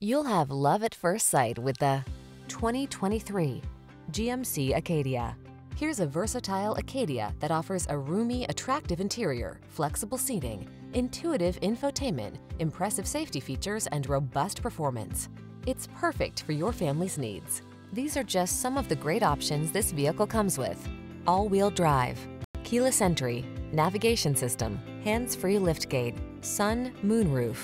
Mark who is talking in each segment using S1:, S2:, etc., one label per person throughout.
S1: You'll have love at first sight with the 2023 GMC Acadia. Here's a versatile Acadia that offers a roomy, attractive interior, flexible seating, intuitive infotainment, impressive safety features, and robust performance. It's perfect for your family's needs. These are just some of the great options this vehicle comes with. All-wheel drive, keyless entry, navigation system, hands-free liftgate, sun, moonroof,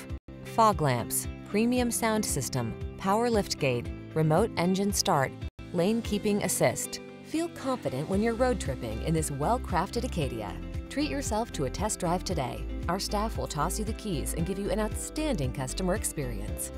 S1: fog lamps, premium sound system, power liftgate, remote engine start, lane keeping assist. Feel confident when you're road tripping in this well-crafted Acadia. Treat yourself to a test drive today. Our staff will toss you the keys and give you an outstanding customer experience.